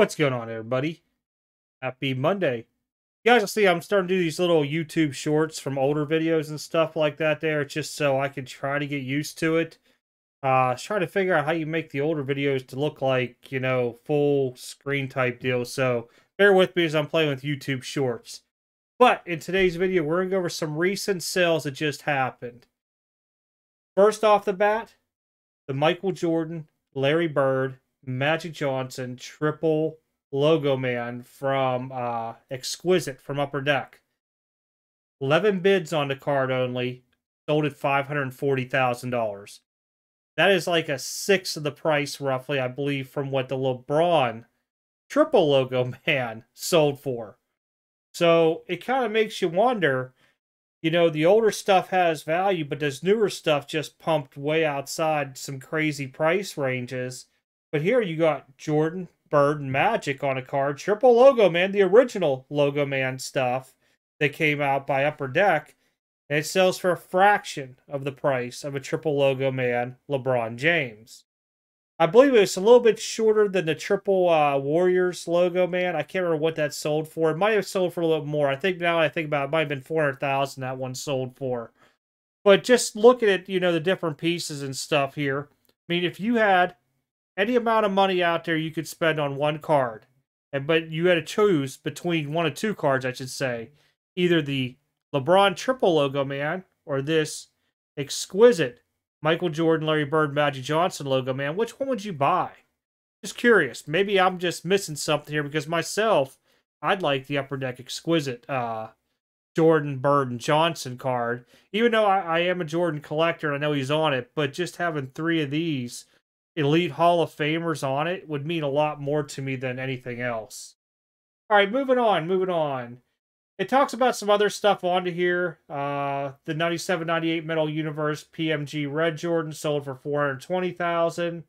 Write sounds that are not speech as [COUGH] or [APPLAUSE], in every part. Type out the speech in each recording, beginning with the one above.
What's going on, everybody? Happy Monday. You guys will see I'm starting to do these little YouTube shorts from older videos and stuff like that there, just so I can try to get used to it. Uh, try to figure out how you make the older videos to look like, you know, full screen type deal. So bear with me as I'm playing with YouTube shorts. But in today's video, we're going to go over some recent sales that just happened. First off the bat, the Michael Jordan, Larry Bird, Magic Johnson triple logo man from uh, Exquisite from Upper Deck. 11 bids on the card only, sold at $540,000. That is like a sixth of the price, roughly, I believe, from what the LeBron triple logo [LAUGHS] man sold for. So it kind of makes you wonder you know, the older stuff has value, but this newer stuff just pumped way outside some crazy price ranges. But here you got Jordan, Bird, and Magic on a card. Triple logo, man. The original logo man stuff that came out by Upper Deck. And it sells for a fraction of the price of a triple logo man, LeBron James. I believe it was a little bit shorter than the triple uh, Warriors logo, man. I can't remember what that sold for. It might have sold for a little more. I think now I think about it, it might have been 400000 that one sold for. But just looking at, you know, the different pieces and stuff here. I mean, if you had any amount of money out there you could spend on one card. And but you had to choose between one of two cards, I should say. Either the LeBron triple logo man or this exquisite Michael Jordan, Larry Bird, Magic Johnson logo man. Which one would you buy? Just curious. Maybe I'm just missing something here because myself, I'd like the Upper Deck exquisite uh Jordan, Bird, and Johnson card. Even though I, I am a Jordan collector, I know he's on it, but just having three of these elite Hall of Famers on it would mean a lot more to me than anything else. All right, moving on, moving on. It talks about some other stuff onto here. Uh, the 97 98 Metal Universe PMG Red Jordan sold for 420000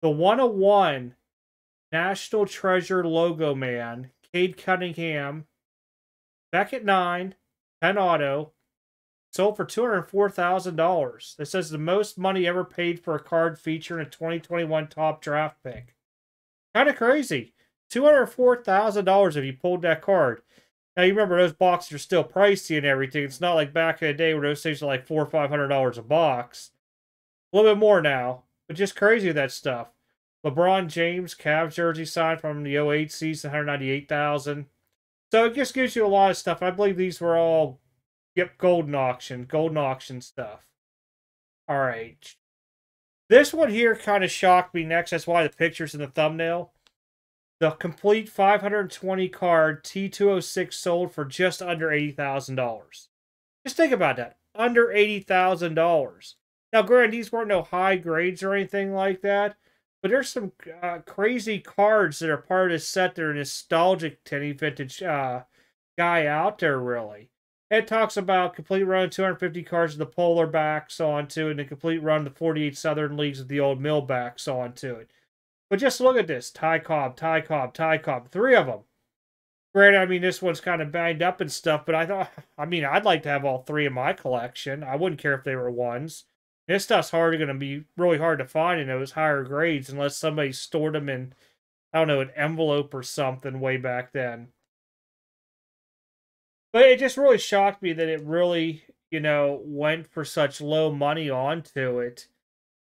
The 101 National Treasure Logo Man, Cade Cunningham, back at 9, 10 auto, sold for $204,000. This says the most money ever paid for a card featuring a 2021 top draft pick. Kind of crazy. $204,000 if you pulled that card. Now you remember those boxes are still pricey and everything. It's not like back in the day where those things are like four or five hundred dollars a box. A little bit more now, but just crazy that stuff. LeBron James Cavs jersey signed from the 08 season, 198,000. So it just gives you a lot of stuff. I believe these were all Yep, Goldin auction, Goldin auction stuff. All right. This one here kind of shocked me next. That's why the picture's in the thumbnail. The complete 520 card T206 sold for just under $80,000. Just think about that. Under $80,000. Now, granted, these weren't no high grades or anything like that, but there's some uh, crazy cards that are part of this set that are nostalgic to any vintage uh, guy out there, really. It talks about complete run 250 cards of the polar backs onto it, and a complete run of the 48 Southern Leagues of the old mill backs onto it. But just look at this. Ty Cobb, Ty Cobb, Ty Cobb. Three of them. Granted, I mean, this one's kind of banged up and stuff, but I thought, I mean, I'd like to have all three in my collection. I wouldn't care if they were ones. This stuff's hard going to be really hard to find in those higher grades unless somebody stored them in, I don't know, an envelope or something way back then. But it just really shocked me that it really, you know, went for such low money onto it.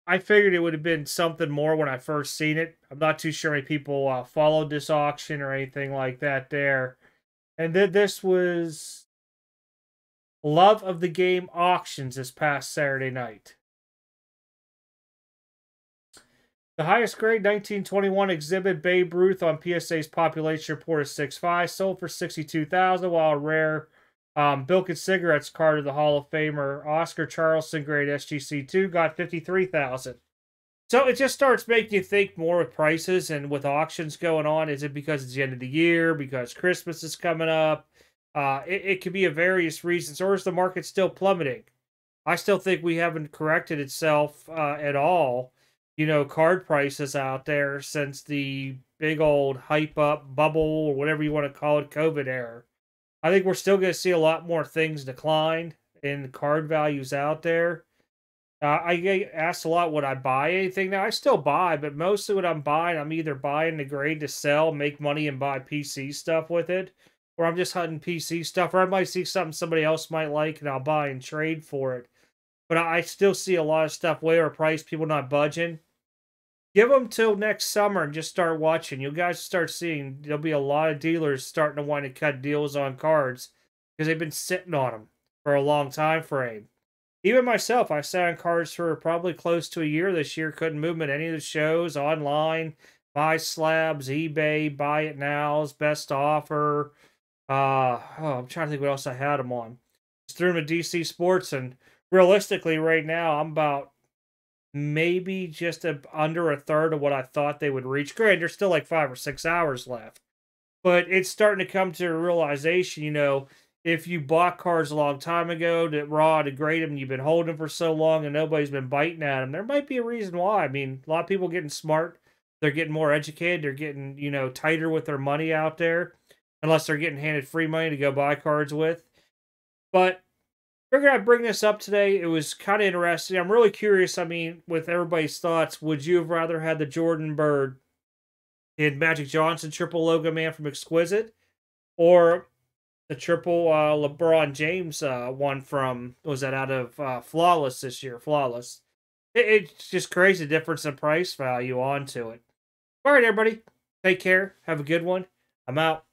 I figured it would have been something more when I first seen it. I'm not too sure many people uh, followed this auction or anything like that there. And then this was Love of the Game auctions this past Saturday night. The highest grade 1921 exhibit Babe Ruth on PSA's population report is 6.5, sold for 62000 while a rare um, Cigarettes card of the Hall of Famer Oscar Charleston grade SGC2 got 53000 So it just starts making you think more with prices and with auctions going on. Is it because it's the end of the year, because Christmas is coming up? Uh, it, it could be a various reasons, or is the market still plummeting? I still think we haven't corrected itself uh, at all you know, card prices out there since the big old hype up bubble or whatever you want to call it COVID era. I think we're still going to see a lot more things decline in card values out there. Uh, I get asked a lot would I buy anything now. I still buy, but mostly what I'm buying, I'm either buying the grade to sell, make money, and buy PC stuff with it, or I'm just hunting PC stuff, or I might see something somebody else might like and I'll buy and trade for it. But I still see a lot of stuff way overpriced, people not budging. Give them till next summer and just start watching. You guys start seeing there'll be a lot of dealers starting to want to cut deals on cards because they've been sitting on them for a long time frame. Even myself, I sat on cards for probably close to a year this year. Couldn't move them at any of the shows online. MySlabs, eBay, buy it now's best offer. Uh, oh, I'm trying to think what else I had them on. Just threw them at DC Sports, and realistically, right now, I'm about maybe just a, under a third of what I thought they would reach. Granted, there's still like five or six hours left, but it's starting to come to a realization, you know, if you bought cars a long time ago that raw to grade them, you've been holding them for so long and nobody's been biting at them, there might be a reason why. I mean, a lot of people getting smart, they're getting more educated, they're getting, you know, tighter with their money out there, unless they're getting handed free money to go buy cards with. But figured I'd bring this up today. It was kind of interesting. I'm really curious. I mean, with everybody's thoughts, would you have rather had the Jordan Bird in Magic Johnson triple logo man from Exquisite, or the triple uh, LeBron James uh, one from was that out of uh, Flawless this year? Flawless. It, it's just crazy difference in price value onto it. All right, everybody. Take care. Have a good one. I'm out.